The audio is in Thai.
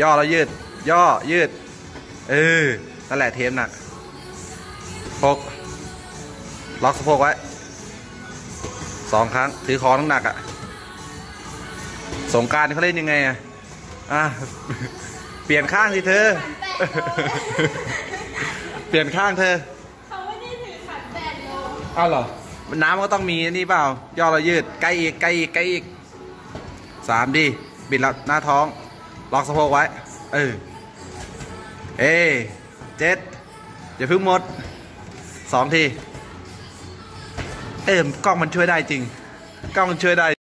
ย่อแล้วยืด ย่อยืด เออ นั่นแหละเทมน่ะพกล็อกสะโพกไว้สองครั้ง ถือคอน้ำหนักอะสงกรารเขาเล่นยังไงอะอะ เปลี่ยนข้างสิเธอ เปลี่ยนข้างเธอ เขาไม่ได้ถือขันแปดโลอ้าวเหรอ น้ำก็ต้องมีนี่เปล่า ย่อเรายืดใกล้อีกใกล้อีกใกล้อีกสามดี บิดแล้วหน้าท้อง ล็อกสะโพกไว้ เออ เอเจ็ดอย่าพึ่งหมดสองที เออกล้องมันช่วยได้จริง กล้องมันช่วยได้